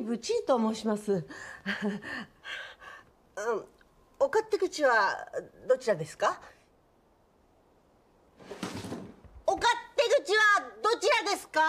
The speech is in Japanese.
「ブチーと申します。うん、お勝手口はどちらですか？お勝手口はどちらですか？